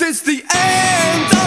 This is the end